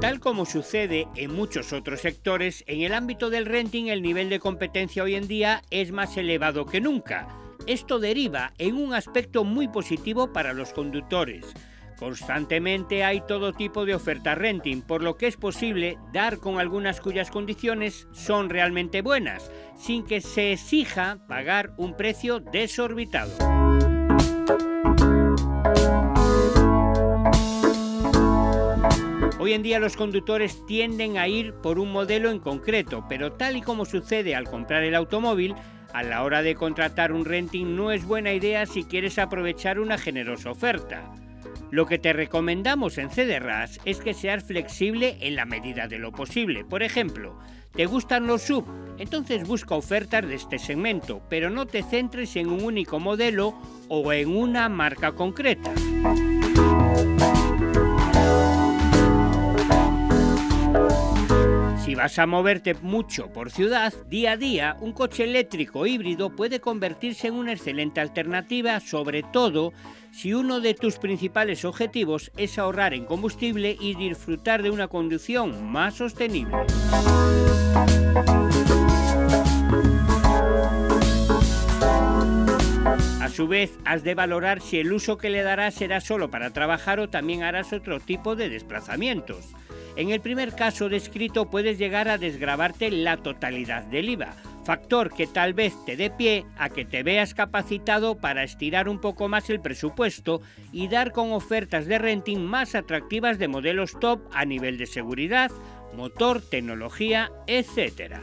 Tal como sucede en muchos otros sectores, en el ámbito del renting el nivel de competencia hoy en día es más elevado que nunca. Esto deriva en un aspecto muy positivo para los conductores. Constantemente hay todo tipo de oferta renting, por lo que es posible dar con algunas cuyas condiciones son realmente buenas, sin que se exija pagar un precio desorbitado. Hoy en día los conductores tienden a ir por un modelo en concreto, pero tal y como sucede al comprar el automóvil, a la hora de contratar un renting no es buena idea si quieres aprovechar una generosa oferta. Lo que te recomendamos en CDRAS es que seas flexible en la medida de lo posible. Por ejemplo, ¿te gustan los sub? Entonces busca ofertas de este segmento, pero no te centres en un único modelo o en una marca concreta. Si vas a moverte mucho por ciudad, día a día, un coche eléctrico híbrido puede convertirse en una excelente alternativa, sobre todo si uno de tus principales objetivos es ahorrar en combustible y disfrutar de una conducción más sostenible. A su vez, has de valorar si el uso que le darás será solo para trabajar o también harás otro tipo de desplazamientos. En el primer caso descrito puedes llegar a desgrabarte la totalidad del IVA, factor que tal vez te dé pie a que te veas capacitado para estirar un poco más el presupuesto y dar con ofertas de renting más atractivas de modelos top a nivel de seguridad, motor, tecnología, etc.